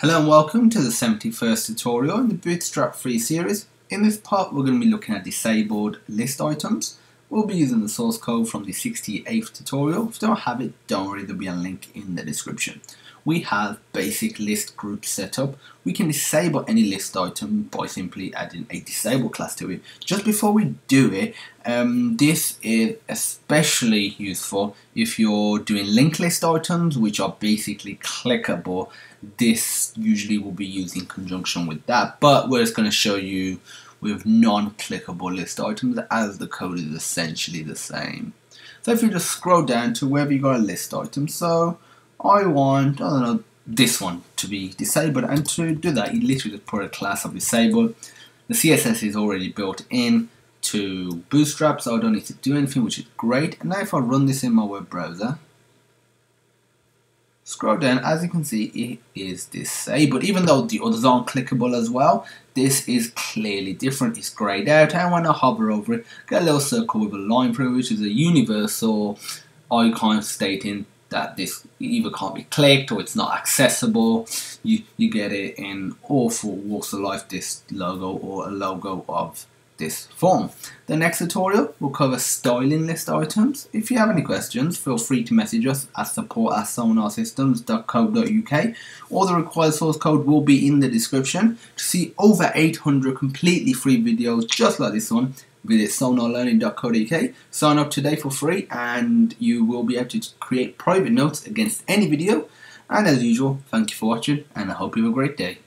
Hello and welcome to the 71st tutorial in the Bootstrap free series. In this part we're going to be looking at disabled list items. We'll be using the source code from the 68th tutorial. If you don't have it, don't worry, there'll be a link in the description. We have basic list group setup. We can disable any list item by simply adding a disable class to it. Just before we do it, um, this is especially useful if you're doing linked list items, which are basically clickable this usually will be used in conjunction with that but we're just going to show you with non-clickable list items as the code is essentially the same. So if you just scroll down to wherever you got a list item so I want I don't know this one to be disabled and to do that you literally just put a class of disabled. The CSS is already built in to Bootstrap so I don't need to do anything which is great. And now if I run this in my web browser Scroll down, as you can see, it is disabled. Even though the others aren't clickable as well, this is clearly different. It's grayed out, and when I hover over it, get a little circle with a line through, it, which is a universal icon stating that this either can't be clicked or it's not accessible. You, you get it in all four walks of life, this logo or a logo of this form. The next tutorial will cover styling list items. If you have any questions, feel free to message us at support at sonarsystems.co.uk or the required source code will be in the description. To see over 800 completely free videos just like this one, visit sonarlearning.co.uk. Sign up today for free and you will be able to create private notes against any video. And as usual, thank you for watching and I hope you have a great day.